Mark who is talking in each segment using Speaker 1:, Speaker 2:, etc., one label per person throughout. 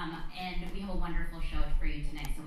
Speaker 1: Um, and we have a wonderful show for you tonight, so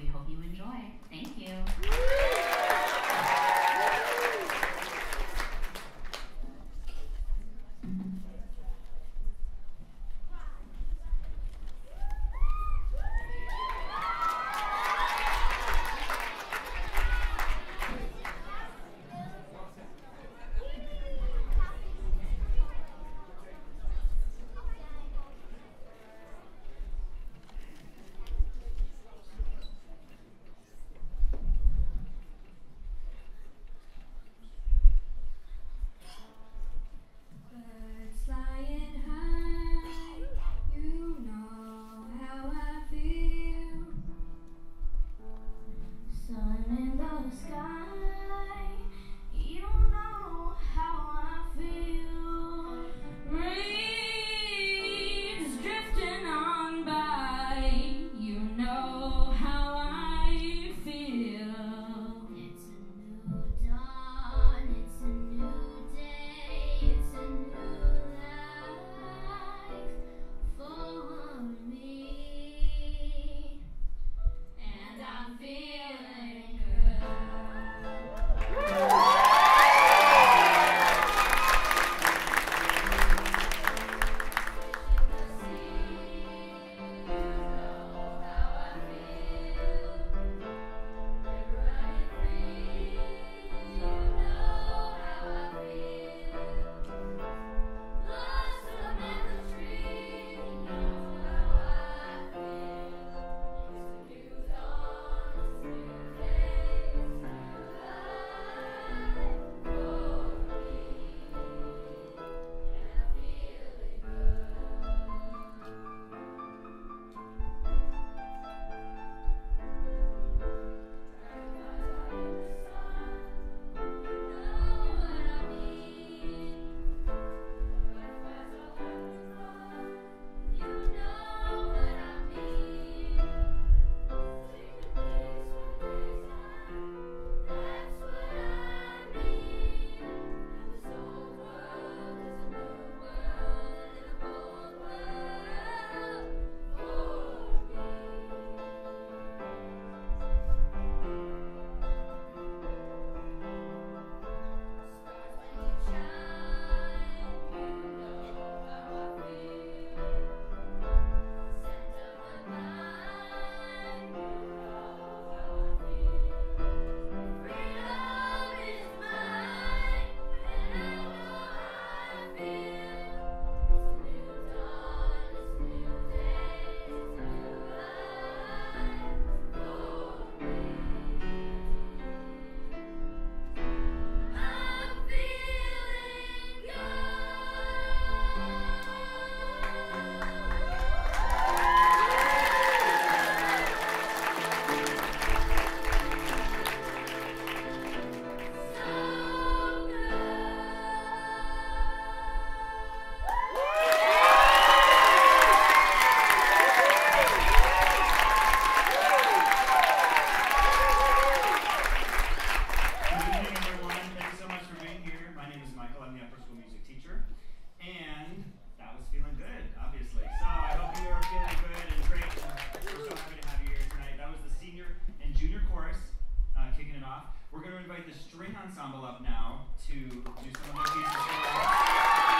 Speaker 1: it. We're going to invite the string ensemble up now to do some of their pieces.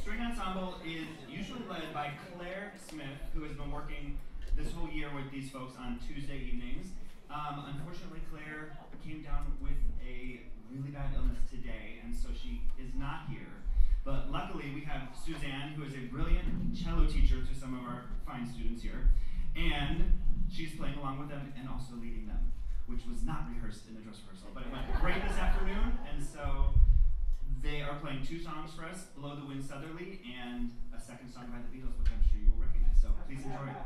Speaker 1: String ensemble is usually led by Claire Smith, who has been working this whole year with these folks on Tuesday evenings. Um,
Speaker 2: unfortunately, Claire came down with a really bad illness today, and so she is not here. But luckily, we have Suzanne, who is a brilliant cello teacher to
Speaker 1: some of our fine students here, and she's playing along with them and also leading them, which was not rehearsed in the dress rehearsal, but it went great this afternoon, and so they are playing two songs for us, Blow the Wind Southerly and a second song by the Beatles, which I'm sure you will recognize, so please enjoy it.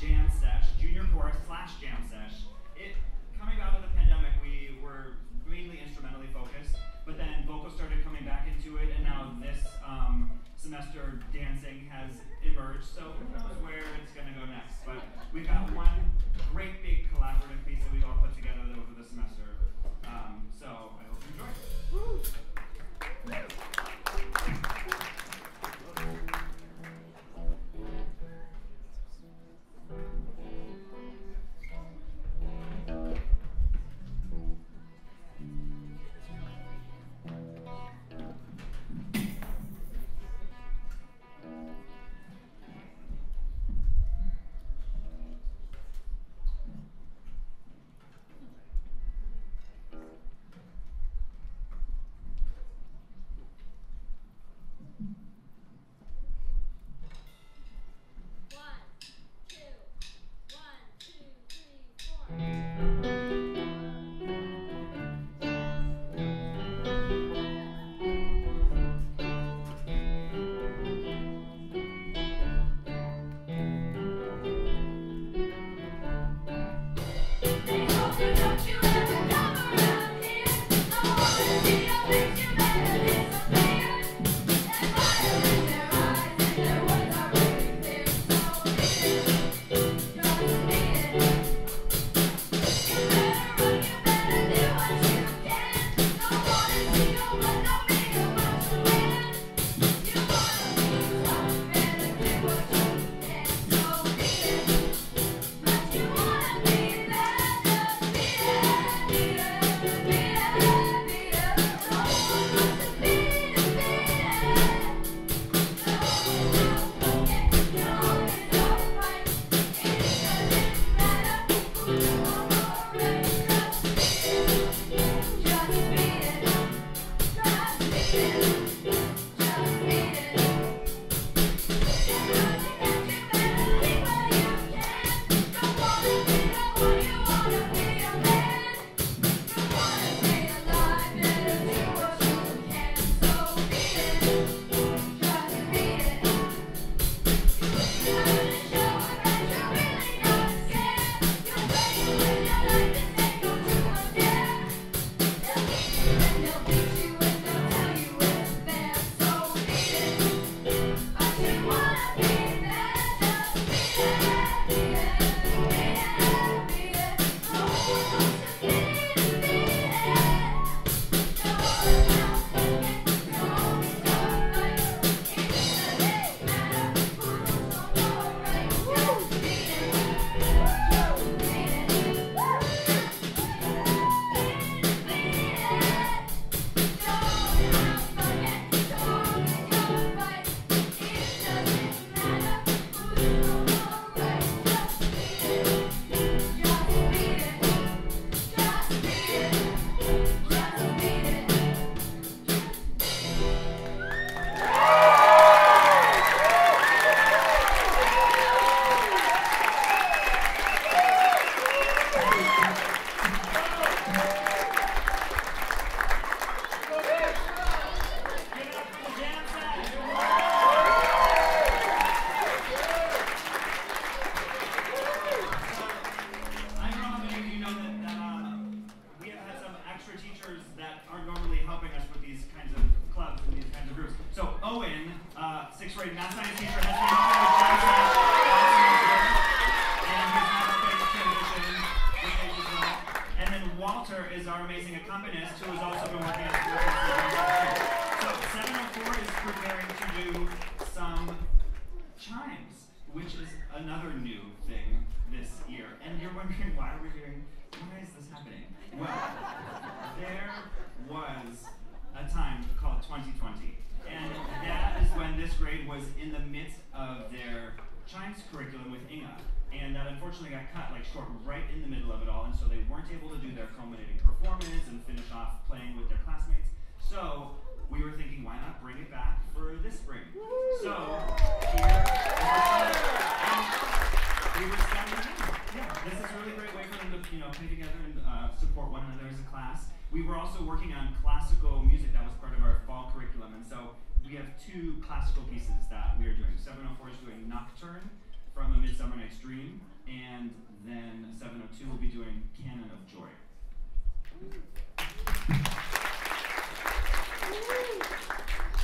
Speaker 1: jam sesh, junior chorus slash jam sesh, 2020. And that is when this grade was in the midst of their Chimes curriculum with Inga. And that unfortunately got cut like short right in the middle of it all. And so they weren't able to do their culminating performance and finish off playing with their classmates. So we were thinking, why not bring it back for this spring? So here we were standing in. Yeah, this is really a really great way for them to you know, play together and uh, support one another as a class. We were also working on classical music that was part of our fall curriculum, and so we have two classical pieces that we are doing. 704 is doing Nocturne
Speaker 3: from A Midsummer Night's Dream, and then 702 will be doing Canon of Joy.
Speaker 4: Ooh. Ooh.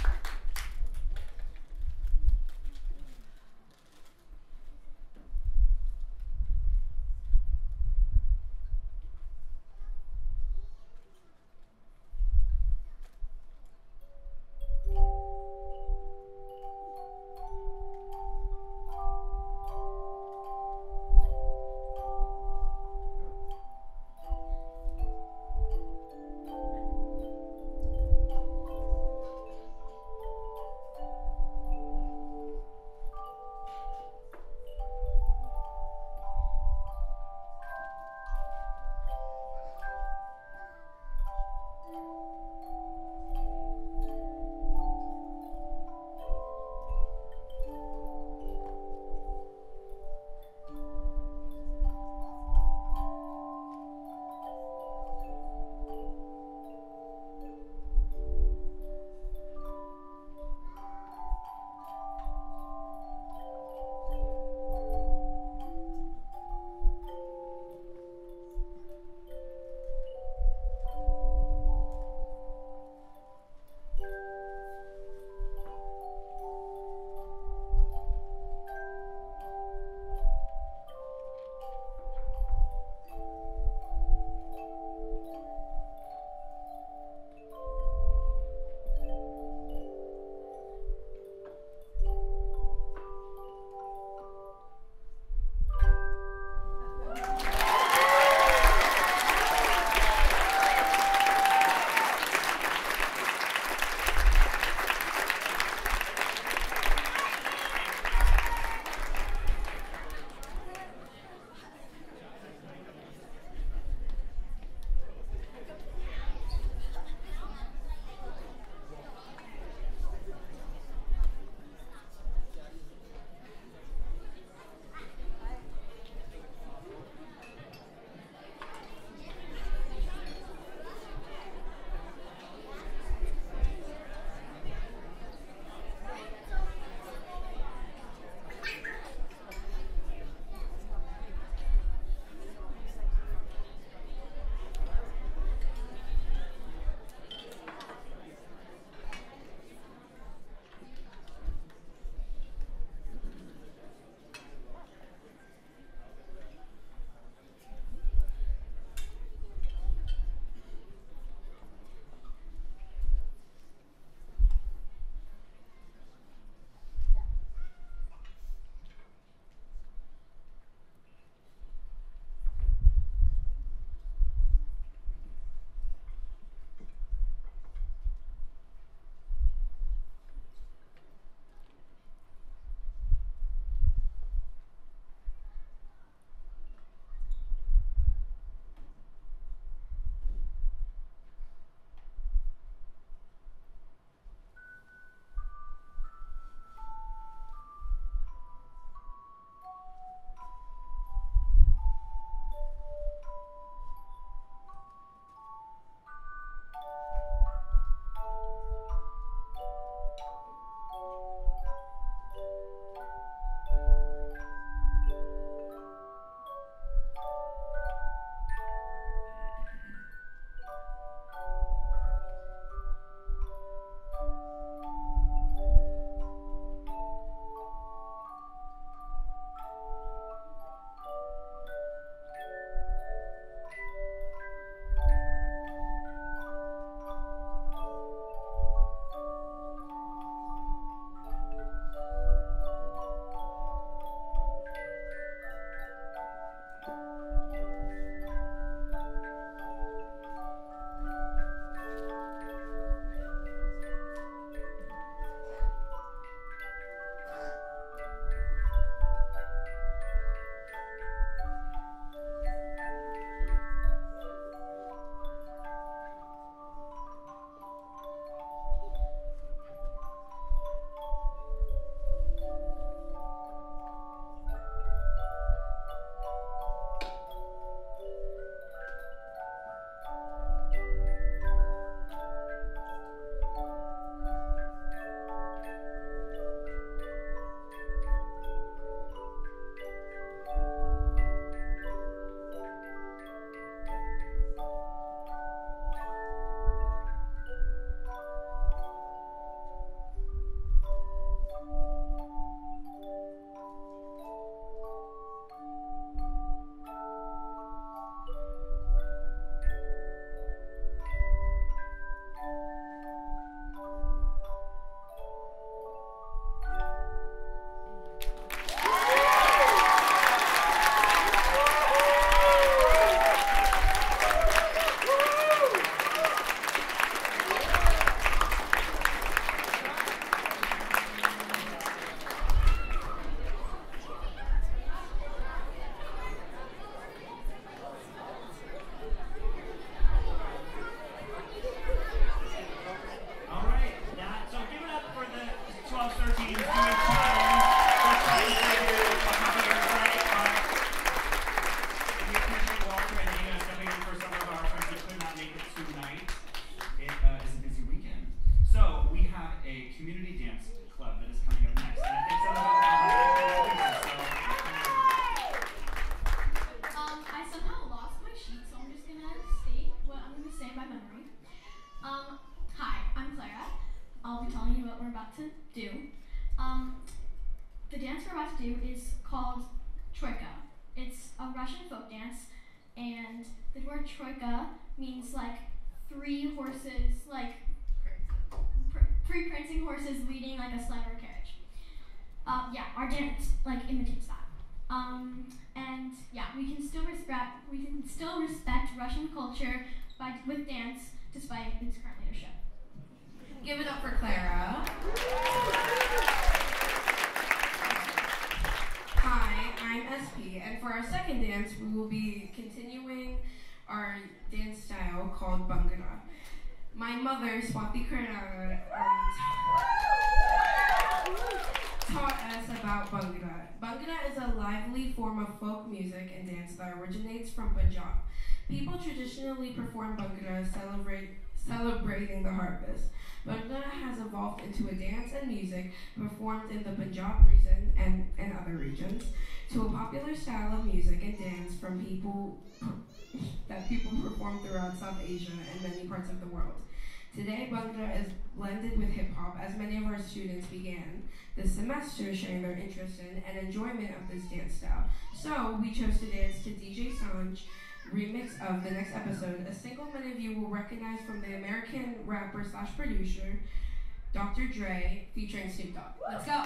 Speaker 4: A Russian folk dance, and the word troika means like three horses, like three prancing horses leading like a sled or carriage. Um, yeah, our dance like imitates that. Um, and yeah, we can still respect we can still respect Russian culture by with dance despite its current leadership.
Speaker 5: Give it up for Clara. I'm SP, and for our second dance, we will be continuing our dance style called Bhangra. My mother, Swati Karnagara, um, taught us about Bhangra. Bhangra is a lively form of folk music and dance that originates from Punjab. People traditionally perform Bhangra celebrate, celebrating the harvest. Bhangra has evolved into a dance and music performed in the Punjab region and, and other regions to a popular style of music and dance from people that people perform throughout South Asia and many parts of the world. Today, Bhangra is blended with hip hop as many of our students began this semester sharing their interest in and enjoyment of this dance style. So, we chose to dance to DJ Sanj remix of the next episode, a single many of you will recognize from the American rapper slash producer Dr. Dre featuring Snoop Dogg. Let's go.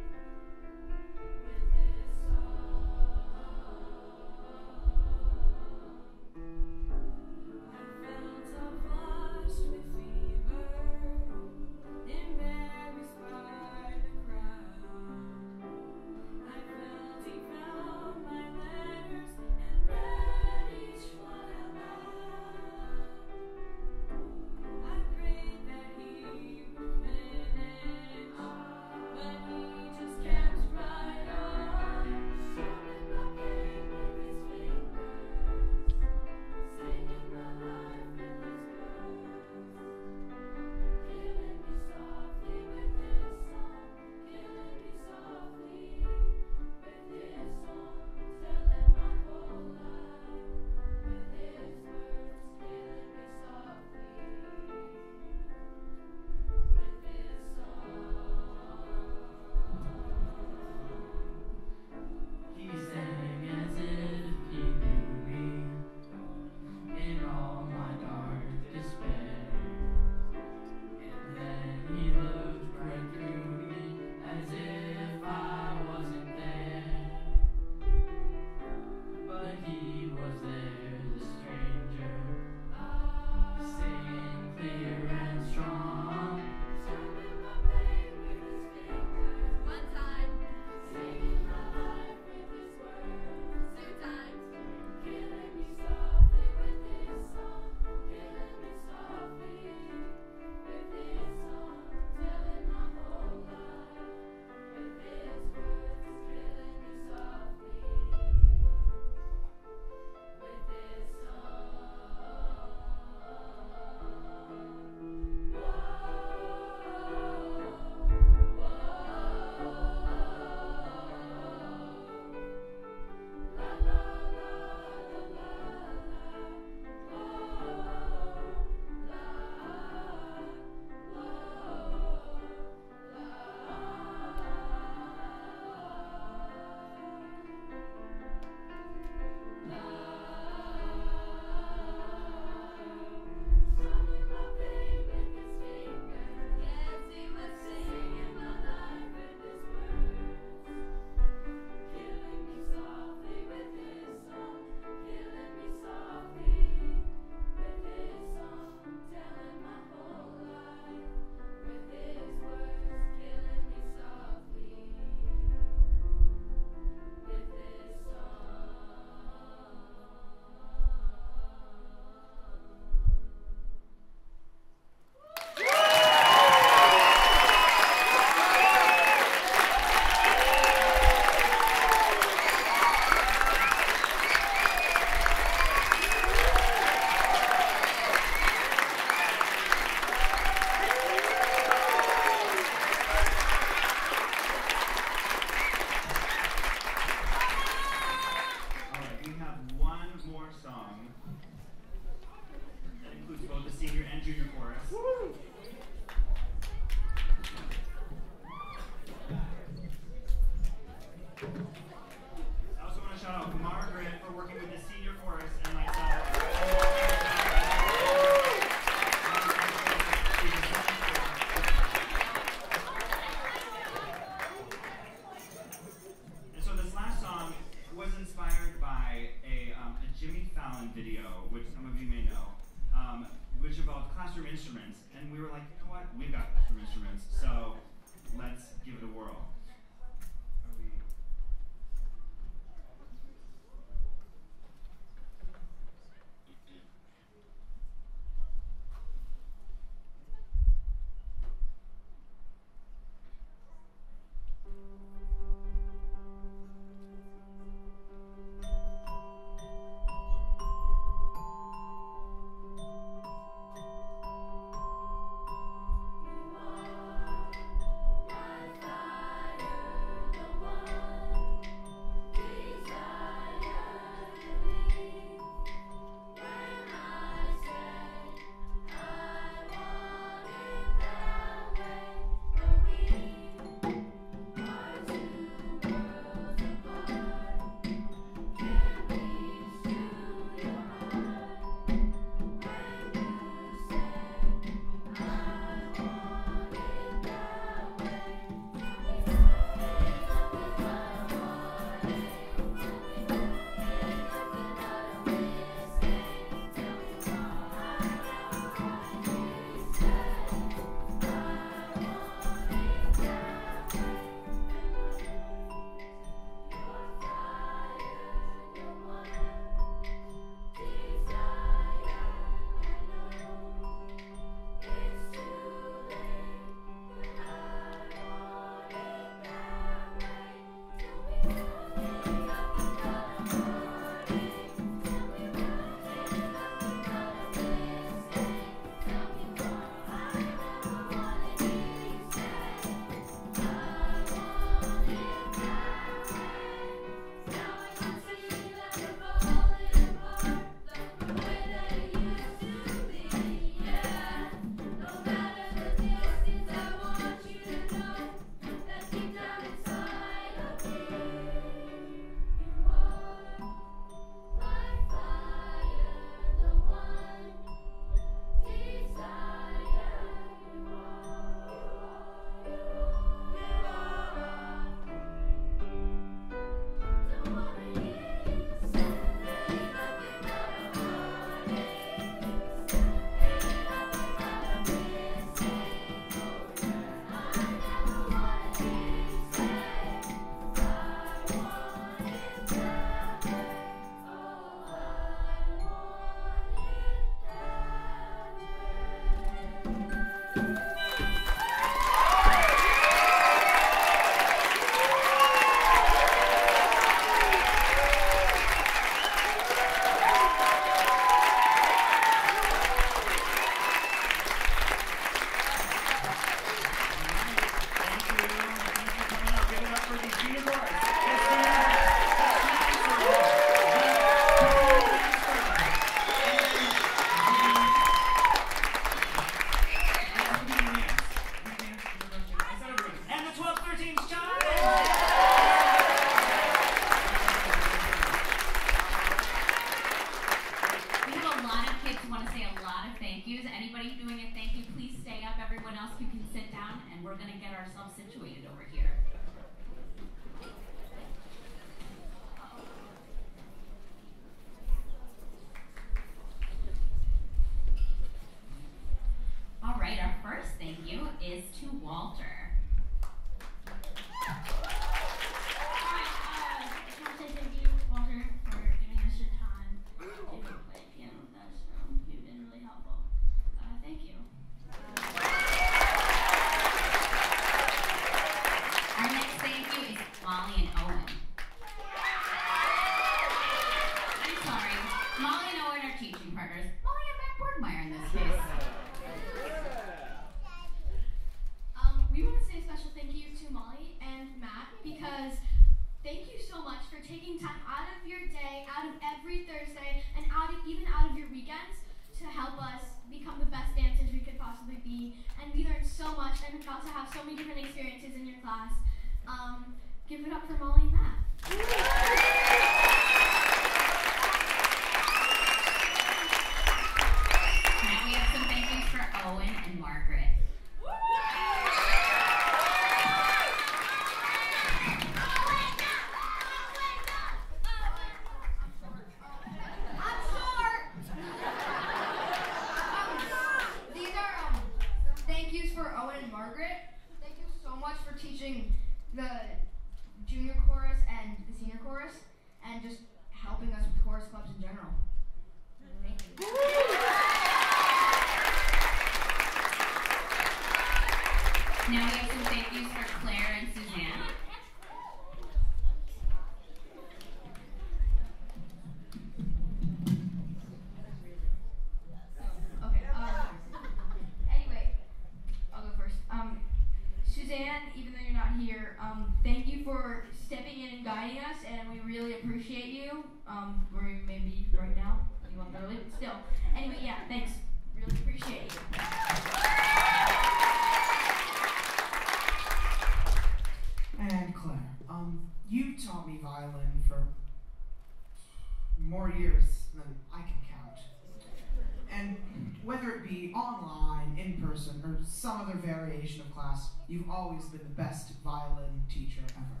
Speaker 6: You've always been the best violin teacher ever.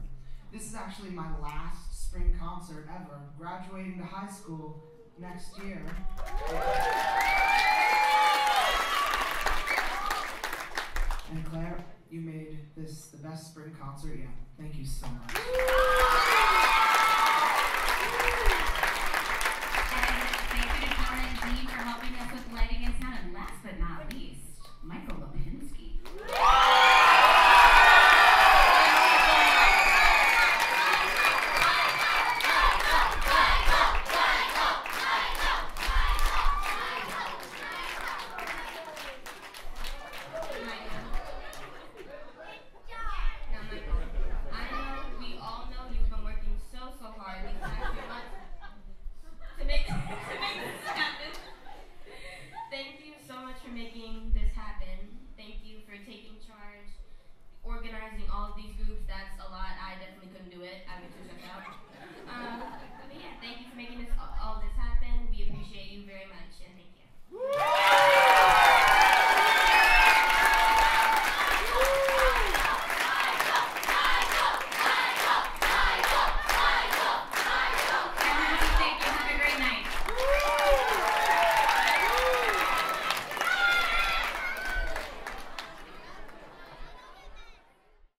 Speaker 6: This is actually my last spring concert ever, graduating to high school next year. And Claire, you made this the best spring concert yet. Thank you so much.
Speaker 7: Thank you to and for helping us with lighting and sound. And last but not least, Michael.